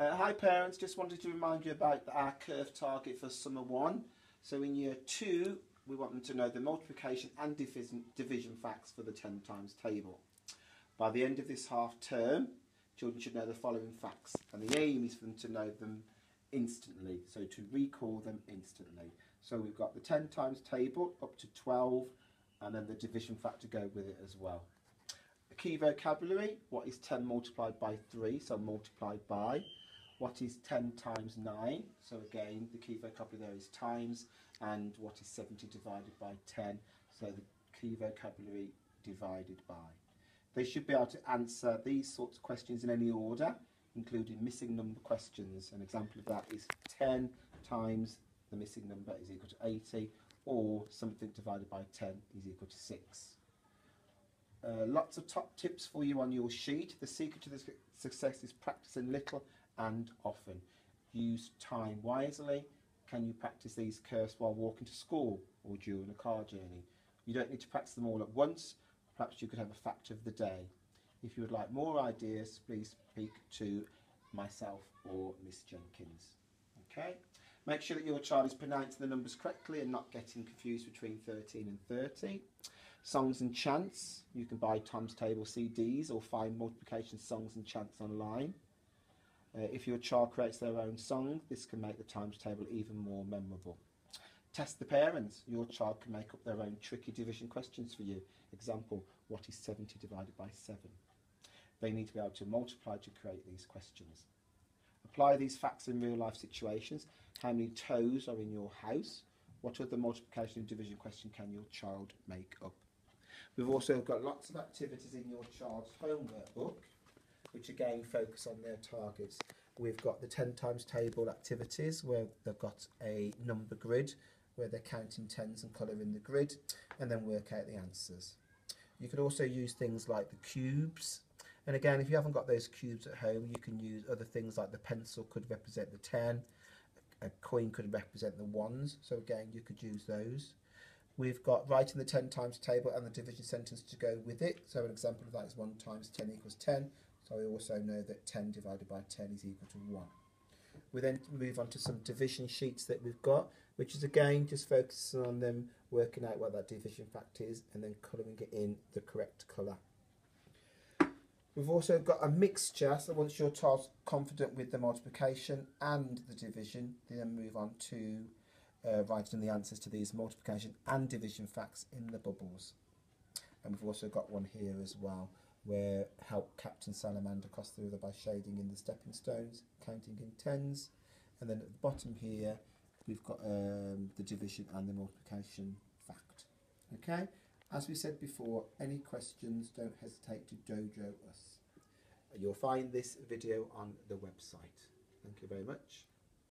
Uh, hi parents, just wanted to remind you about our KIRF target for summer one. So in year two, we want them to know the multiplication and division, division facts for the 10 times table. By the end of this half term, children should know the following facts and the aim is for them to know them instantly, so to recall them instantly. So we've got the 10 times table up to 12 and then the division fact to go with it as well. Key vocabulary, what is 10 multiplied by 3, so multiplied by. What is 10 times 9, so again the key vocabulary there is times, and what is 70 divided by 10, so the key vocabulary divided by. They should be able to answer these sorts of questions in any order, including missing number questions. An example of that is 10 times the missing number is equal to 80, or something divided by 10 is equal to 6. Uh, lots of top tips for you on your sheet. The secret to the success is practicing little and often. Use time wisely. Can you practice these KIRFs while walking to school or during a car journey? You don't need to practice them all at once. Perhaps you could have a fact of the day. If you would like more ideas, please speak to myself or Miss Jenkins. Okay? Make sure that your child is pronouncing the numbers correctly and not getting confused between 13 and 30. Songs and chants. You can buy Tom's Table CDs or find multiplication songs and chants online. Uh, if your child creates their own song, this can make the times table even more memorable. Test the parents. Your child can make up their own tricky division questions for you. Example, what is 70 divided by 7? They need to be able to multiply to create these questions. Apply these facts in real life situations. How many toes are in your house? What other multiplication and division question can your child make up? We've also got lots of activities in your child's homework book which again focus on their targets. We've got the 10 times table activities where they've got a number grid where they're counting tens and colouring the grid and then work out the answers. You could also use things like the cubes and again if you haven't got those cubes at home you can use other things like the pencil could represent the 10, a coin could represent the ones so again you could use those. We've got writing the 10 times table and the division sentence to go with it. So an example of that is 1 times 10 equals 10. So we also know that 10 divided by 10 is equal to 1. We then move on to some division sheets that we've got, which is again just focusing on them, working out what that division fact is, and then colouring it in the correct colour. We've also got a mixture, so once your child's confident with the multiplication and the division, then move on to uh, writing the answers to these multiplication and division facts in the bubbles. And we've also got one here as well where help Captain Salamander cross the river by shading in the stepping stones, counting in tens, and then at the bottom here we've got um, the division and the multiplication fact. Okay, as we said before, any questions, don't hesitate to dojo us. You'll find this video on the website. Thank you very much.